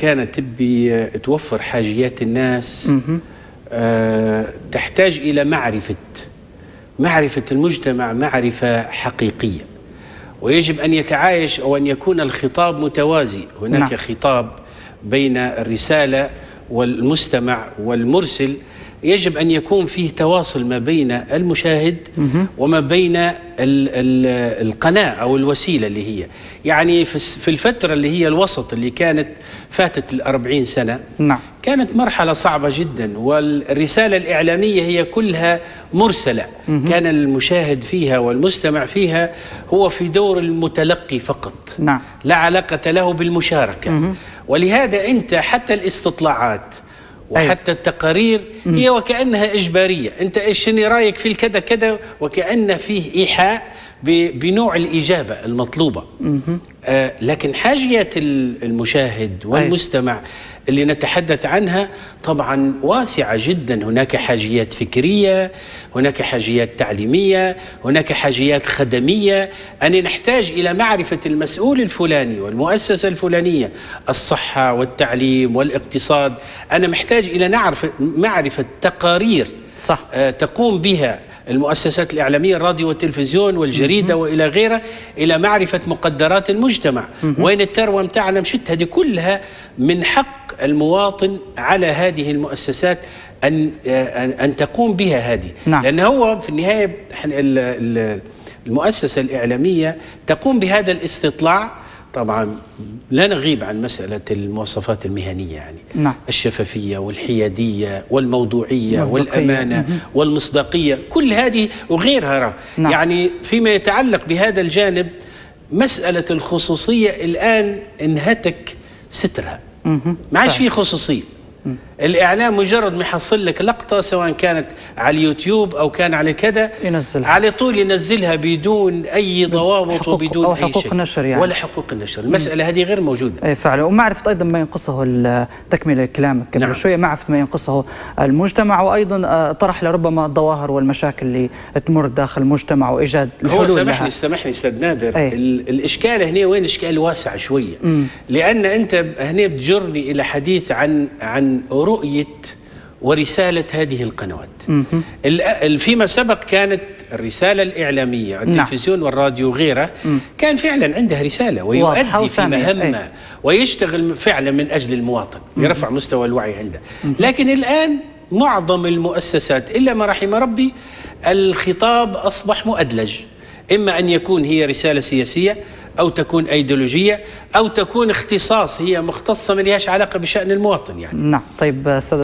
كانت تبي توفر حاجيات الناس. آه، تحتاج إلى معرفة معرفة المجتمع معرفة حقيقية ويجب أن يتعايش أو أن يكون الخطاب متوازي هناك. نعم. خطاب بين الرسالة والمستمع والمرسل يجب أن يكون فيه تواصل ما بين المشاهد. وما بين ال ال القناة أو الوسيلة اللي هي يعني في الفترة اللي هي الوسط اللي كانت فاتت الأربعين سنة نعم كانت مرحلة صعبة جدا والرسالة الإعلامية هي كلها مرسلة. كان المشاهد فيها والمستمع فيها هو في دور المتلقي فقط نعم لا علاقة له بالمشاركة. ولهذا أنت حتى الاستطلاعات وحتى التقارير هي وكأنها إجبارية. أنت إيش رأيك في الكذا كذا؟ وكأن فيه إيحاء. بنوع الإجابة المطلوبة. آه، لكن حاجية ال- المشاهد والمستمع اللي نتحدث عنها طبعا واسعة جدا. هناك حاجيات فكرية هناك حاجيات تعليمية هناك حاجيات خدمية. أن نحتاج إلى معرفة المسؤول الفلاني والمؤسسة الفلانية الصحة والتعليم والاقتصاد. أنا محتاج إلى نعرف معرفة تقارير صح. آه، تقوم بها المؤسسات الإعلامية الراديو والتلفزيون والجريدة وإلى غيرها إلى معرفة مقدرات المجتمع. وين الثروة متاعنا مشت هذه كلها من حق المواطن على هذه المؤسسات أن أن أن تقوم بها هذه. نعم. لأن هو في النهاية المؤسسة الإعلامية تقوم بهذا الاستطلاع طبعا لا نغيب عن مسألة المواصفات المهنية يعني نعم الشفافية والحيادية والموضوعية مصداقية. والأمانة مهم. والمصداقية كل هذه وغيرها. نعم. يعني فيما يتعلق بهذا الجانب مسألة الخصوصية الآن انهتك سترها. ما عادش. فيه خصوصية الإعلام مجرد ما يحصل لك لقطة سواء كانت على اليوتيوب أو كان على كذا ينزلها. على طول ينزلها بدون أي ضوابط حقوق- وبدون أو حقوق شيء نشر يعني. ولا حقوق النشر المسألة هذه غير موجودة أي فعلا ومعرفة أيضا ما ينقصه تكملة كلامك قبل نعم. شوية معرفة ما ينقصه المجتمع وأيضا آه، طرح لربما الظواهر والمشاكل اللي تمر داخل المجتمع وإيجاد هو الحلول سامحني لها سامحني أستاذ نادر أي. ال- الإشكال هنا وين إشكال واسع شوية مم. لأن أنت هنا بتجرني إلى حديث عن عن رؤية ورسالة هذه القنوات. فيما سبق كانت الرسالة الإعلامية التلفزيون والراديو وغيره. كان فعلا عندها رسالة واضحة ويؤدي في أي. ويشتغل فعلا من أجل المواطن يرفع مستوى الوعي عنده. لكن الآن معظم المؤسسات إلا ما رحم ربي الخطاب أصبح مؤدلج. إما أن يكون هي رسالة سياسية أو تكون أيديولوجية أو تكون اختصاص هي مختصة ما لهاش علاقة بشأن المواطن يعني. نعم طيب أستاذ